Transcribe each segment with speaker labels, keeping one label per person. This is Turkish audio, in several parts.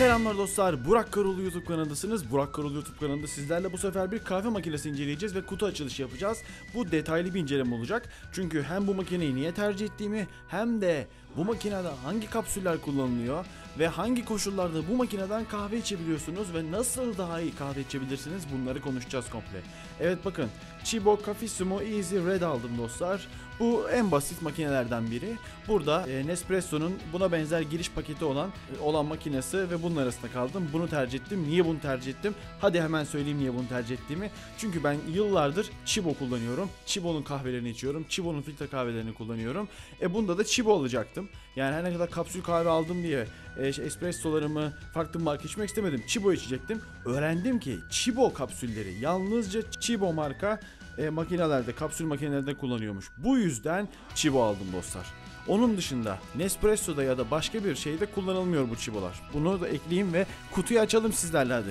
Speaker 1: Selamlar dostlar. Burak Karolu YouTube kanalındasınız. Burak Karolu YouTube kanalında sizlerle bu sefer bir kahve makinesi inceleyeceğiz ve kutu açılışı yapacağız. Bu detaylı bir inceleme olacak. Çünkü hem bu makineyi niye tercih ettiğimi hem de bu makinede hangi kapsüller kullanılıyor ve hangi koşullarda bu makineden kahve içebiliyorsunuz ve nasıl daha iyi kahve içebilirsiniz bunları konuşacağız komple. Evet bakın Chibo Cafissimo Easy Red aldım dostlar. Bu en basit makinelerden biri. Burada e, Nespresso'nun buna benzer giriş paketi olan e, olan makinesi ve bunun arasında kaldım. Bunu tercih ettim. Niye bunu tercih ettim? Hadi hemen söyleyeyim niye bunu tercih ettiğimi. Çünkü ben yıllardır Chibo kullanıyorum. Chibo'nun kahvelerini içiyorum. Chibo'nun filtre kahvelerini kullanıyorum. E bunda da Chibo alacaktım. Yani her ne kadar kapsül kahve aldım diye e, şey, espressolarımı farklı marka içmek istemedim. Chibo içecektim. Öğrendim ki Chibo kapsülleri yalnızca Chibo marka e, makinelerde, kapsül makinelerde kullanıyormuş. Bu yüzden Chibo aldım dostlar. Onun dışında Nespresso'da ya da başka bir şeyde kullanılmıyor bu Chibo'lar. Bunu da ekleyeyim ve kutuyu açalım sizlerle hadi.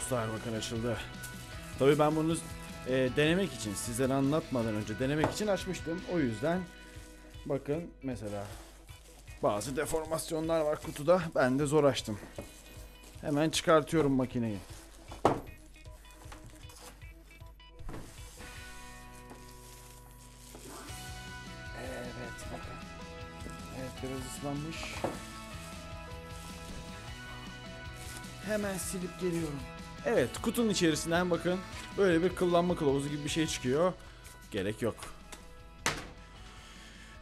Speaker 1: Dostlar bakın açıldı. Tabii ben bunu e, denemek için sizlere anlatmadan önce denemek için açmıştım. O yüzden bakın mesela bazı deformasyonlar var kutuda. Ben de zor açtım. Hemen çıkartıyorum makineyi. Evet bakın. Evet biraz ıslanmış. Hemen silip geliyorum. Evet kutunun içerisinden bakın böyle bir kullanma kılavuzu gibi bir şey çıkıyor. Gerek yok.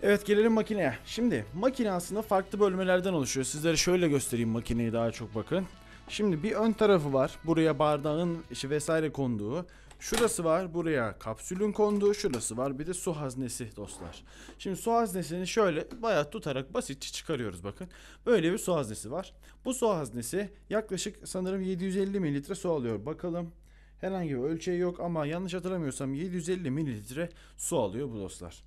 Speaker 1: Evet gelelim makineye. Şimdi makine aslında farklı bölmelerden oluşuyor. Sizlere şöyle göstereyim makineyi daha çok bakın. Şimdi bir ön tarafı var. Buraya bardağın işte vesaire konduğu. Şurası var. Buraya kapsülün konduğu. Şurası var. Bir de su haznesi dostlar. Şimdi su haznesini şöyle bayağı tutarak basitçe çıkarıyoruz bakın. Böyle bir su haznesi var. Bu su haznesi yaklaşık sanırım 750 mililitre su alıyor. Bakalım. Herhangi bir ölçeği yok ama yanlış hatırlamıyorsam 750 mililitre su alıyor bu dostlar.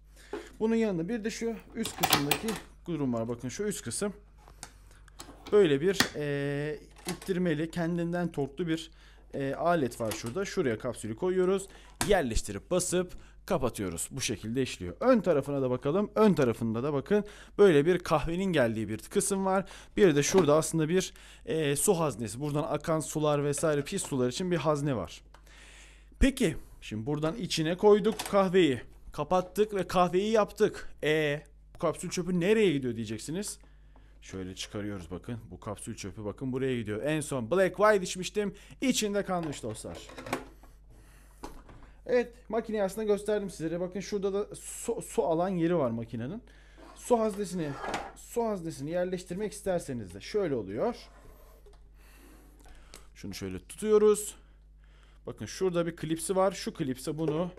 Speaker 1: Bunun yanında bir de şu üst kısımdaki durum var. Bakın şu üst kısım. Böyle bir e, ittirmeli kendinden torklu bir e, alet var şurada. Şuraya kapsülü koyuyoruz. Yerleştirip basıp kapatıyoruz. Bu şekilde işliyor. Ön tarafına da bakalım. Ön tarafında da bakın böyle bir kahvenin geldiği bir kısım var. Bir de şurada aslında bir e, su haznesi. Buradan akan sular vesaire pis sular için bir hazne var. Peki şimdi buradan içine koyduk kahveyi. Kapattık ve kahveyi yaptık. E bu kapsül çöpü nereye gidiyor diyeceksiniz. Şöyle çıkarıyoruz bakın. Bu kapsül çöpü bakın buraya gidiyor. En son Black White içmiştim. İçinde kalmış dostlar. Evet makineyi aslında gösterdim sizlere. Bakın şurada da su, su alan yeri var makinenin. Su haznesini su haznesini yerleştirmek isterseniz de şöyle oluyor. Şunu şöyle tutuyoruz. Bakın şurada bir klipsi var. Şu klipse bunu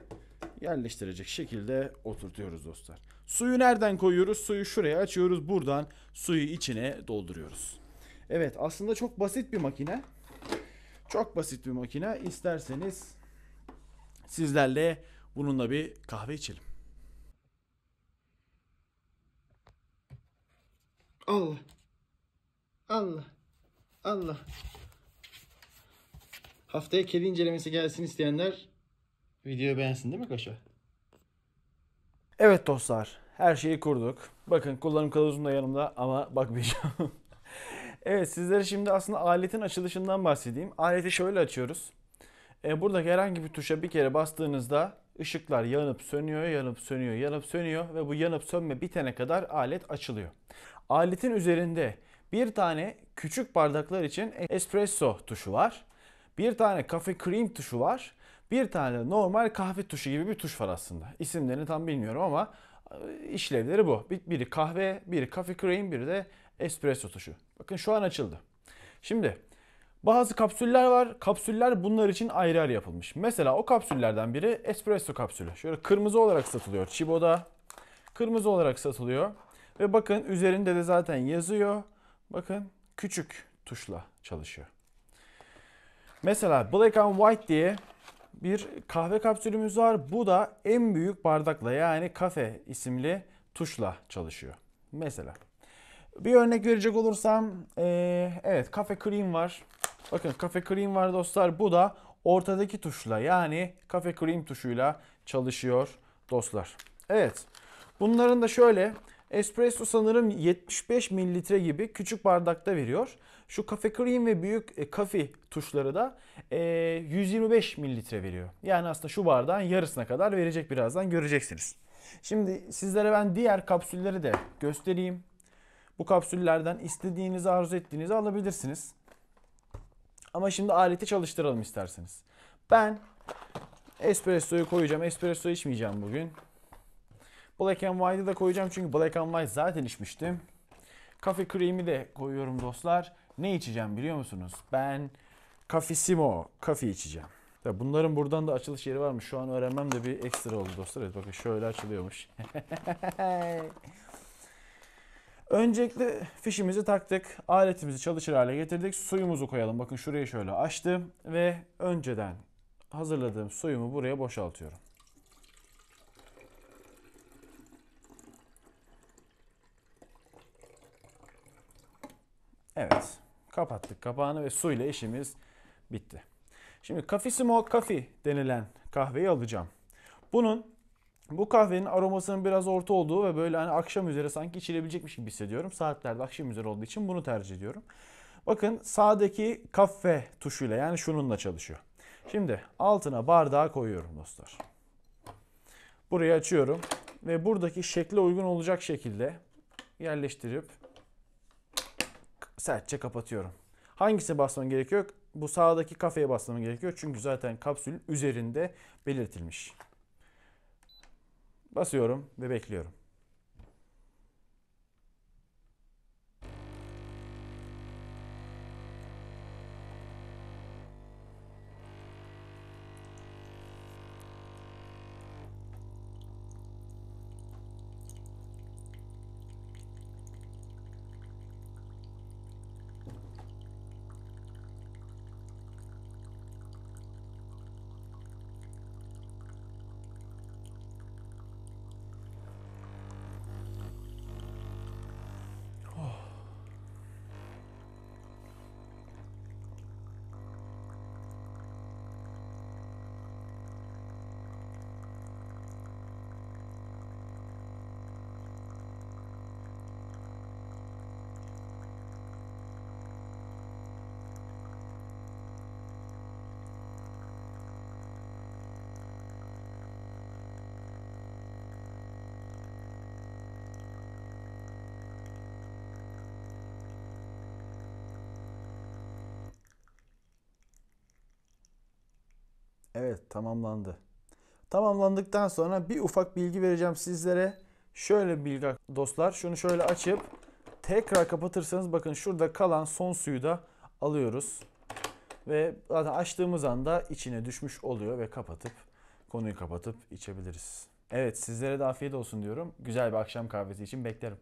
Speaker 1: yerleştirecek şekilde oturtuyoruz dostlar. Suyu nereden koyuyoruz? Suyu şuraya açıyoruz. Buradan suyu içine dolduruyoruz. Evet aslında çok basit bir makine. Çok basit bir makine. İsterseniz sizlerle bununla bir kahve içelim.
Speaker 2: Allah. Allah. Allah. Haftaya kedi incelemesi gelsin isteyenler videoyu beğensin değil mi Kaşa?
Speaker 1: Evet dostlar, her şeyi kurduk. Bakın kullanım kılavuzum da yanımda ama bakmayacağım. evet sizlere şimdi aslında aletin açılışından bahsedeyim. Aleti şöyle açıyoruz. E, buradaki herhangi bir tuşa bir kere bastığınızda ışıklar yanıp sönüyor, yanıp sönüyor, yanıp sönüyor ve bu yanıp sönme bitene kadar alet açılıyor. Aletin üzerinde bir tane küçük bardaklar için espresso tuşu var. Bir tane cafe cream tuşu var. Bir tane normal kahve tuşu gibi bir tuş var aslında. İsimlerini tam bilmiyorum ama e, işlevleri bu. Biri kahve, biri cafe cream, biri de espresso tuşu. Bakın şu an açıldı. Şimdi bazı kapsüller var. Kapsüller bunlar için ayrı ayrı yapılmış. Mesela o kapsüllerden biri espresso kapsülü. Şöyle kırmızı olarak satılıyor. Chibo'da kırmızı olarak satılıyor. Ve bakın üzerinde de zaten yazıyor. Bakın küçük tuşla çalışıyor. Mesela Black and White diye bir kahve kapsülümüz var. Bu da en büyük bardakla yani kafe isimli tuşla çalışıyor. Mesela. Bir örnek verecek olursam ee, evet kafe cream var. Bakın kafe cream var dostlar. Bu da ortadaki tuşla yani Cafe Cream tuşuyla çalışıyor dostlar. Evet. Bunların da şöyle espresso sanırım 75 mililitre gibi küçük bardakta veriyor. Şu Cafe Cream ve büyük e, kafe tuşları da e, 125 mililitre veriyor. Yani aslında şu bardağın yarısına kadar verecek birazdan göreceksiniz. Şimdi sizlere ben diğer kapsülleri de göstereyim. Bu kapsüllerden istediğinizi arzu ettiğinizi alabilirsiniz. Ama şimdi aleti çalıştıralım isterseniz. Ben espressoyu koyacağım. Espresso içmeyeceğim bugün. Black and White'ı da koyacağım çünkü Black and White zaten içmiştim. Coffee Cream'i de koyuyorum dostlar. Ne içeceğim biliyor musunuz? Ben Cafissimo Coffee içeceğim. Bunların buradan da açılış yeri varmış. Şu an öğrenmem de bir ekstra oldu dostlar. Evet bakın şöyle açılıyormuş. Öncelikle fişimizi taktık. Aletimizi çalışır hale getirdik. Suyumuzu koyalım. Bakın şurayı şöyle açtım ve önceden hazırladığım suyumu buraya boşaltıyorum. Evet. Kapattık kapağını ve suyla işimiz bitti. Şimdi Cafissimo Coffee denilen kahveyi alacağım. Bunun bu kahvenin aromasının biraz orta olduğu ve böyle hani akşam üzere sanki içilebilecekmiş gibi hissediyorum. Saatlerde akşam üzere olduğu için bunu tercih ediyorum. Bakın sağdaki kahve tuşuyla yani şununla çalışıyor. Şimdi altına bardağı koyuyorum dostlar. Burayı açıyorum ve buradaki şekle uygun olacak şekilde yerleştirip sertçe kapatıyorum. Hangisi basmam gerekiyor? Bu sağdaki kafeye basmam gerekiyor. Çünkü zaten kapsülün üzerinde belirtilmiş. Basıyorum ve bekliyorum. Evet tamamlandı. Tamamlandıktan sonra bir ufak bilgi vereceğim sizlere. Şöyle bilgi dostlar. Şunu şöyle açıp tekrar kapatırsanız bakın şurada kalan son suyu da alıyoruz. Ve zaten açtığımız anda içine düşmüş oluyor ve kapatıp konuyu kapatıp içebiliriz. Evet sizlere de afiyet olsun diyorum. Güzel bir akşam kahvesi için beklerim.